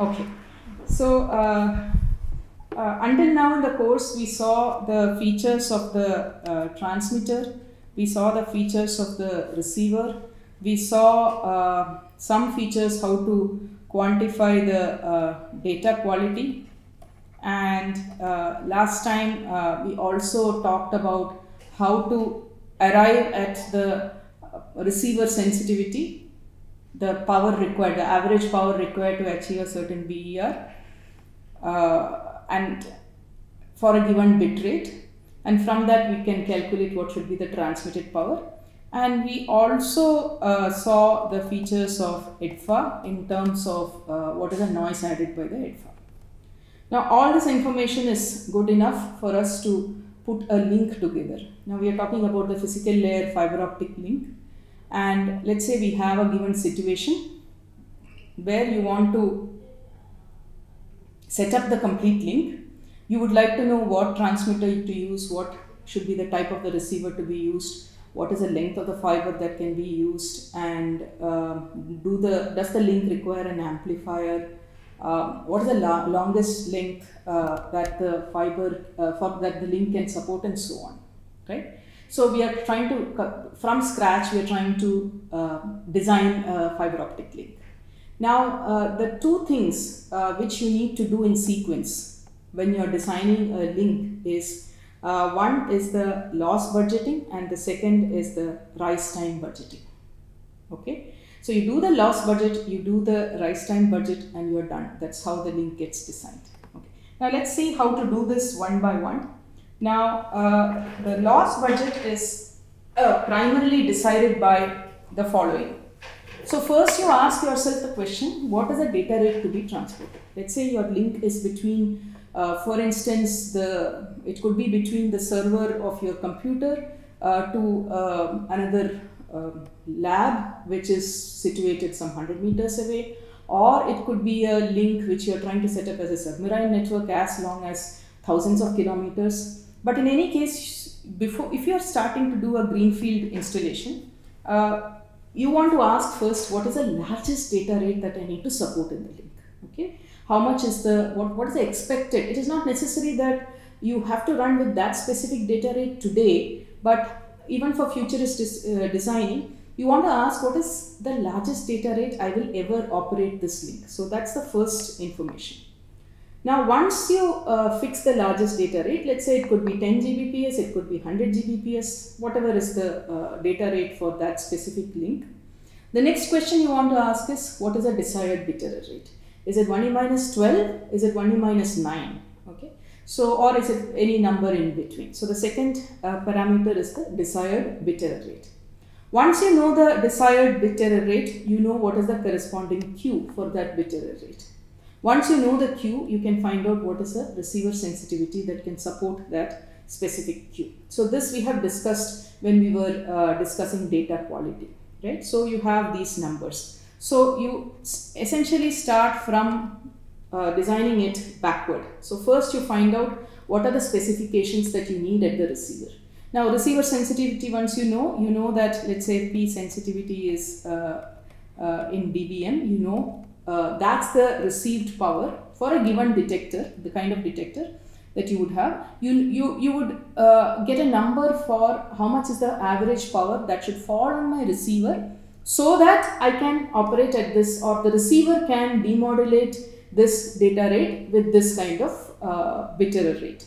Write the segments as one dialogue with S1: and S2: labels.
S1: Okay. So uh, uh, until now in the course, we saw the features of the uh, transmitter, we saw the features of the receiver, we saw uh, some features how to quantify the uh, data quality, and last time we also talked about how to arrive at the receiver sensitivity, the power required, the average power required to achieve a certain BER uh, and for a given bit rate and from that we can calculate what should be the transmitted power and we also uh, saw the features of EDFA in terms of uh, what is the noise added by the EDFA. Now all this information is good enough for us to put a link together. Now we are talking about the physical layer fiber optic link and let's say we have a given situation where you want to set up the complete link. You would like to know what transmitter to use, what should be the type of the receiver to be used, what is the length of the fiber that can be used, and uh, do the does the link require an amplifier? Uh, what is the lo longest length uh, that the fiber uh, for that the link can support, and so on, right? So we are trying to from scratch. We are trying to uh, design a fiber optic link. Now, uh, the two things uh, which you need to do in sequence when you are designing a link is uh, one is the loss budgeting and the second is the rise time budgeting. Okay, so you do the loss budget, you do the rise time budget, and you are done. That's how the link gets designed. Okay, now let's see how to do this one by one. Now, uh, the loss budget is uh, primarily decided by the following so first you ask yourself the question, what is the data rate to be transported? Let's say your link is between, uh, for instance, the it could be between the server of your computer uh, to uh, another um, lab which is situated some 100 meters away or it could be a link which you are trying to set up as a submarine network as long as thousands of kilometers. But in any case, before if you are starting to do a greenfield installation, uh, you want to ask first what is the largest data rate that I need to support in the link. Okay, how much is the what what is the expected? It is not necessary that you have to run with that specific data rate today, but even for futurist uh, designing, you want to ask what is the largest data rate I will ever operate this link. So that's the first information. Now, once you uh, fix the largest data rate, let's say it could be 10 Gbps, it could be 100 Gbps, whatever is the uh, data rate for that specific link. The next question you want to ask is what is the desired bit error rate? Is it 1e minus 12? Is it 1e minus 9? Okay. So, or is it any number in between? So, the second uh, parameter is the desired bit error rate. Once you know the desired bit error rate, you know what is the corresponding Q for that bit error rate. Once you know the Q, you can find out what is the receiver sensitivity that can support that specific Q. So this we have discussed when we were uh, discussing data quality, right? So you have these numbers. So you essentially start from uh, designing it backward. So first you find out what are the specifications that you need at the receiver. Now receiver sensitivity, once you know, you know that let's say P sensitivity is uh, uh in dBm, you know uh, that's the received power for a given detector, the kind of detector that you would have. You, you, you would uh, get a number for how much is the average power that should fall on my receiver so that I can operate at this or the receiver can demodulate this data rate with this kind of uh, bit error rate.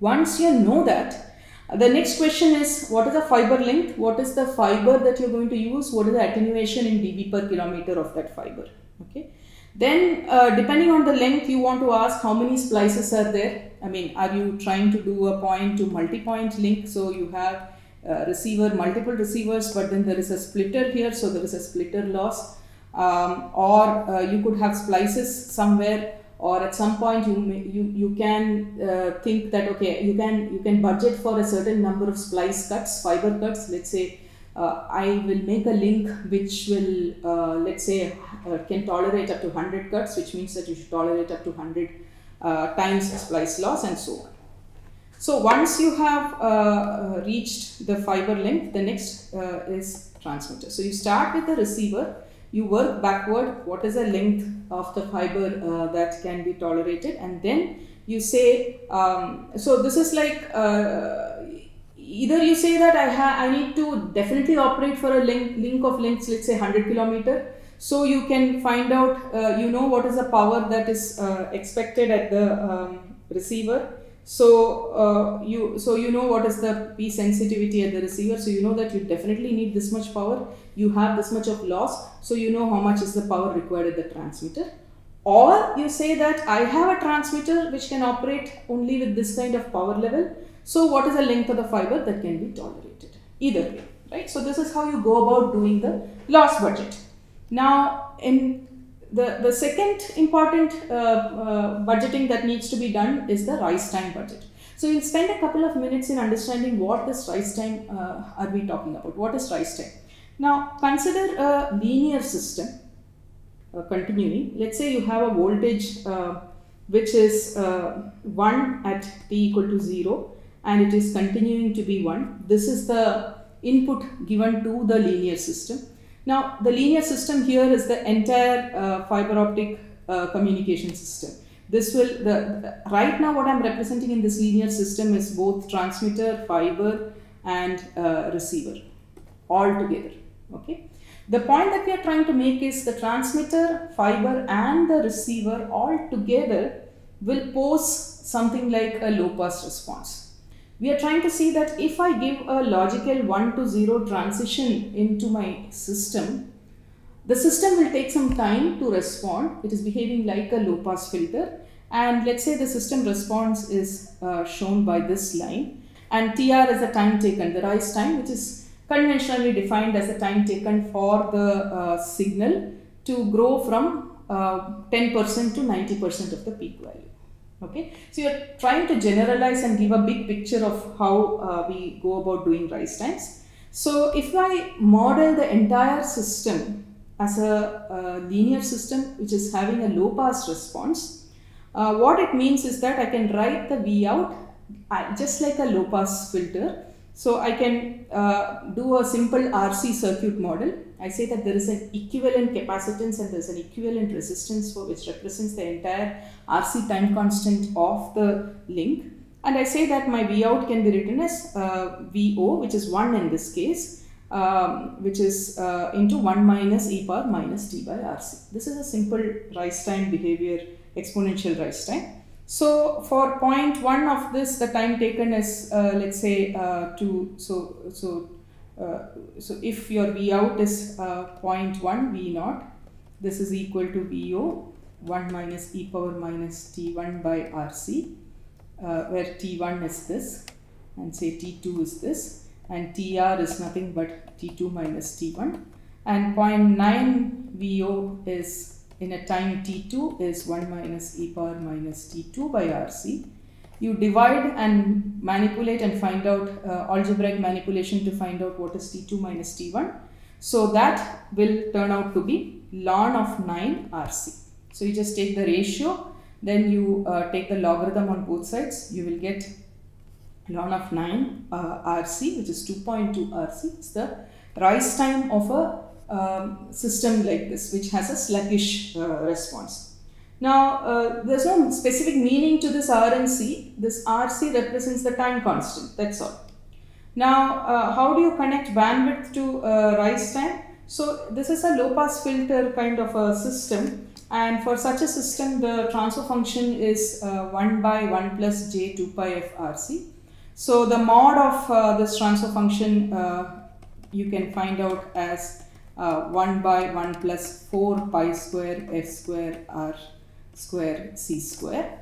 S1: Once you know that, the next question is what is the fiber length? What is the fiber that you're going to use? What is the attenuation in dB per kilometer of that fiber? Okay. Then uh, depending on the length you want to ask how many splices are there. I mean are you trying to do a point to multi-point link? So you have uh, receiver multiple receivers but then there is a splitter here so there is a splitter loss. Um, or uh, you could have splices somewhere or at some point you may, you you can uh, think that okay you can you can budget for a certain number of splice cuts fiber cuts let's say uh, I will make a link which will, uh, let's say, uh, can tolerate up to 100 cuts, which means that you should tolerate up to 100 uh, times splice loss and so on. So once you have uh, uh, reached the fiber length, the next is transmitter. So you start with the receiver. you work backward, what is the length of the fiber that can be tolerated and then you say, um, so this is like, either you say that I, ha- I need to definitely operate for a link, link of lengths, let's say 100 kilometer. So you can find out, uh, you know what is the power that is uh, expected at the um, receiver so uh, you so you know what is the P sensitivity at the receiver. So you know that you definitely need this much power. You have this much of loss. So you know how much is the power required at the transmitter. Or you say that I have a transmitter which can operate only with this kind of power level. So what is the length of the fiber that can be tolerated? Either way, right? So this is how you go about doing the loss budget. Now in the, the second important uh, uh, budgeting that needs to be done is the rise time budget. So we'll spend a couple of minutes in understanding what this rise time uh, are we talking about. What is rise time? Now consider a linear system uh, continuing. Let's say you have a voltage uh, which is uh, 1 at t equal to 0 and it is continuing to be 1. This is the input given to the linear system now, the linear system here is the entire uh, fiber optic uh, communication system. This will, the, right now what I'm representing in this linear system is both transmitter, fiber and uh, receiver all together. Okay. The point that we are trying to make is the transmitter, fiber and the receiver all together will pose something like a low pass response we are trying to see that if I give a logical 1 to 0 transition into my system, the system will take some time to respond. It is behaving like a low pass filter. And let's say the system response is uh, shown by this line. And TR is the time taken, the rise time, which is conventionally defined as the time taken for the uh, signal to grow from 10% uh, to 90% of the peak value. Okay, so you're trying to generalize and give a big picture of how uh, we go about doing rise times. So if I model the entire system as a, a linear system which is having a low pass response, uh, what it means is that I can write the V out just like a low pass filter. So I can uh, do a simple RC circuit model I say that there is an equivalent capacitance and there is an equivalent resistance for which represents the entire RC time constant of the link. And I say that my V out can be written as uh, VO, which is 1 in this case, um, which is uh, into 1 minus e power minus t by RC. This is a simple rise time behavior, exponential rise time. So for point 1 of this, the time taken is, uh, let's say, uh, 2, so, so uh, so if your V out is uh, 0.1 V naught, this is equal to VO 1 minus e power minus T1 by RC, uh, where T1 is this and say T2 is this and TR is nothing but T2 minus T1 and 0.9 VO is in a time T2 is 1 minus e power minus T2 by RC you divide and manipulate and find out uh, algebraic manipulation to find out what is t2 minus t1. So that will turn out to be ln of 9 RC. So you just take the ratio, then you uh, take the logarithm on both sides, you will get ln of 9 uh, RC which is 2.2 RC. It's the rise time of a um, system like this which has a sluggish uh, response. Now, uh, there's no specific meaning to this R and C. This RC represents the time constant, that's all. Now, uh, how do you connect bandwidth to uh, rise time? So, this is a low pass filter kind of a system and for such a system, the transfer function is uh, 1 by 1 plus j 2 pi f RC. So, the mod of uh, this transfer function you can find out as 1 by 1 plus 4 pi square f square r square c square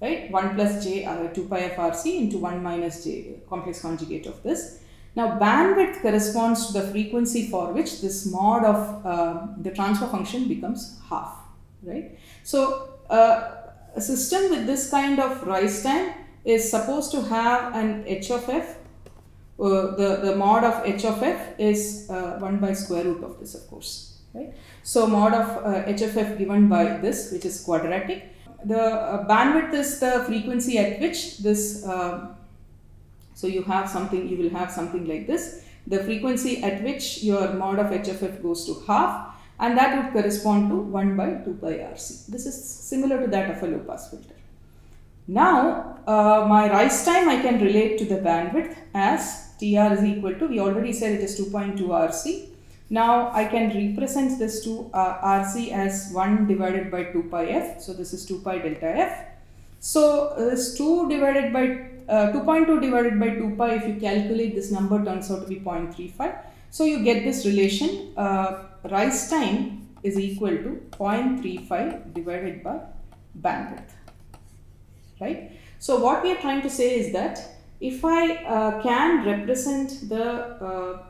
S1: right? 1 plus j uh, 2 pi f r c into 1 minus j complex conjugate of this. Now bandwidth corresponds to the frequency for which this mod of uh, the transfer function becomes half right? So uh, a system with this kind of rise time is supposed to have an h of f uh, the, the mod of h of f is uh, 1 by square root of this of course right so mod of uh, HFF given by this, which is quadratic. The uh, bandwidth is the frequency at which this, uh, so you have something, you will have something like this. The frequency at which your mod of HFF goes to half and that would correspond to 1 by 2 pi RC. This is similar to that of a low pass filter. Now, uh, my rise time I can relate to the bandwidth as TR is equal to, we already said it is 2.2 RC. Now, I can represent this to uh, RC as 1 divided by 2 pi F. So, this is 2 pi delta F. So, this 2 divided by uh, 2.2 divided by 2 pi, if you calculate this number turns out to be 0.35. So, you get this relation, uh, rise time is equal to 0.35 divided by bandwidth right. So what we are trying to say is that if I uh, can represent the uh,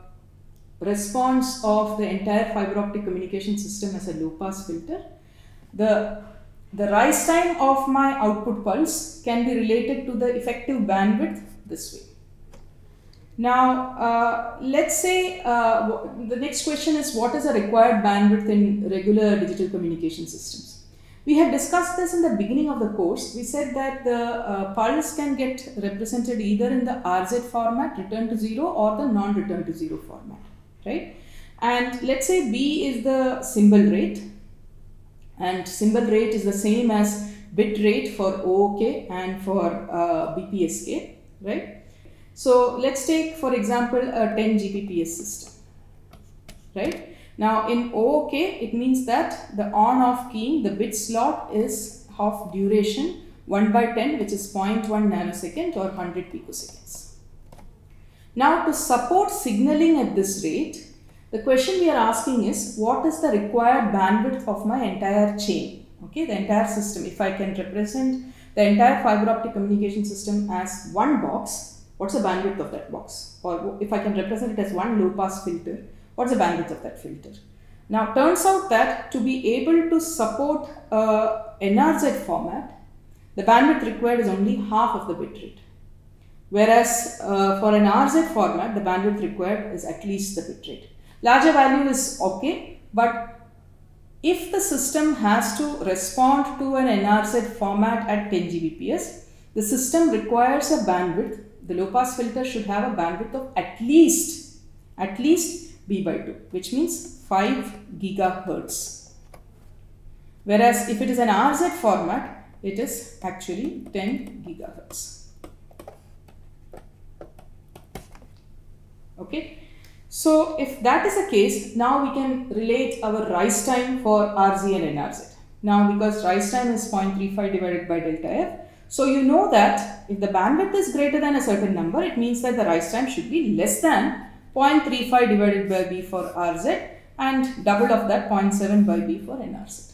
S1: response of the entire fiber optic communication system as a low pass filter, the the rise time of my output pulse can be related to the effective bandwidth this way. Now, uh, let's say uh, the next question is what is the required bandwidth in regular digital communication systems? We have discussed this in the beginning of the course. We said that the uh, pulse can get represented either in the RZ format, return to zero, or the non-return to zero format, right? And let's say B is the symbol rate, and symbol rate is the same as bit rate for OOK and for uh, BPSK, right? So let's take, for example, a 10 Gbps system, right? Now in OOK, it means that the on-off keying, the bit slot is half duration 1 by 10 which is 0.1 nanosecond or 100 picoseconds. Now to support signaling at this rate, the question we are asking is what is the required bandwidth of my entire chain, okay, the entire system. If I can represent the entire fiber optic communication system as one box, what's the bandwidth of that box? Or if I can represent it as one low pass filter, What's the bandwidth of that filter? Now, turns out that to be able to support a NRZ format, the bandwidth required is only half of the bit rate. Whereas uh, for an RZ format, the bandwidth required is at least the bit rate. Larger value is okay, but if the system has to respond to an NRZ format at 10 Gbps, the system requires a bandwidth. The low pass filter should have a bandwidth of at least, at least b by 2 which means 5 gigahertz. Whereas if it is an RZ format it is actually 10 gigahertz. Okay? So if that is the case now we can relate our rise time for RZ and NRZ now because rise time is 0.35 divided by delta f so you know that if the bandwidth is greater than a certain number it means that the rise time should be less than 0.35 divided by B for RZ and double of that 0.7 by B for NRZ.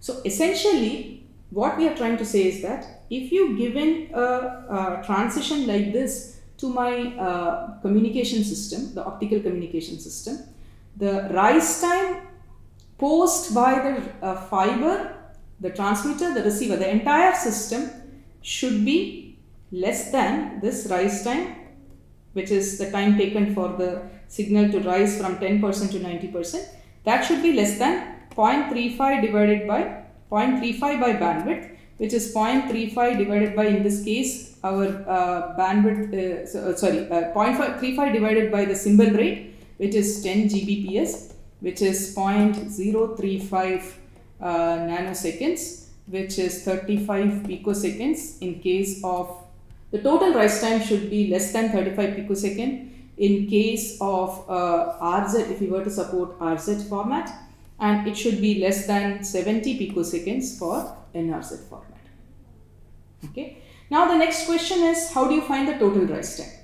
S1: So essentially what we are trying to say is that if you given a, a transition like this to my uh, communication system, the optical communication system, the rise time posed by the uh, fiber, the transmitter, the receiver, the entire system should be less than this rise time which is the time taken for the signal to rise from 10% to 90%, that should be less than 0.35 divided by 0.35 by bandwidth, which is 0.35 divided by, in this case, our uh, bandwidth, uh, so, uh, sorry, uh, 0.35 divided by the symbol rate, which is 10 Gbps, which is 0.035 uh, nanoseconds, which is 35 picoseconds in case of the total rise time should be less than 35 picosecond in case of uh, RZ if we were to support RZ format and it should be less than 70 picoseconds for NRZ format. Okay. Now the next question is how do you find the total rise time?